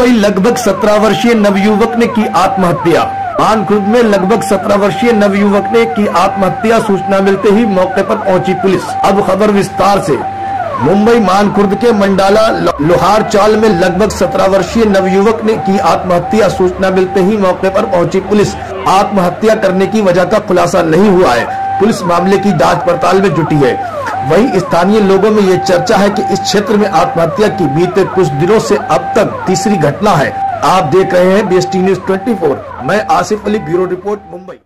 मुंबई लगभग 17 वर्षीय नवयुवक ने की आत्महत्या। मानखुर्द में लगभग 17 वर्षीय नवयुवक ने की आत्महत्या सूचना मिलते ही मौके पर पहुँची पुलिस। अब खबर विस्तार से। मुंबई मानखुर्द के मंडाला लोहार चाल में लगभग 17 वर्षीय नवयुवक ने की आत्महत्या सूचना मिलते ही मौके पर पहुँची पुलिस। आत्महत्या करने की वजह का खुलासा नहीं हुआ है। पुलिस मामले की जाँच पड़ताल में जुटी है। वहीं स्थानीय लोगों में ये चर्चा है कि इस क्षेत्र में आत्महत्या की बीते कुछ दिनों से अब तक तीसरी घटना है। आप देख रहे हैं बीएसटी न्यूज़ 24 मैं आसिफ अली, ब्यूरो रिपोर्ट, मुंबई।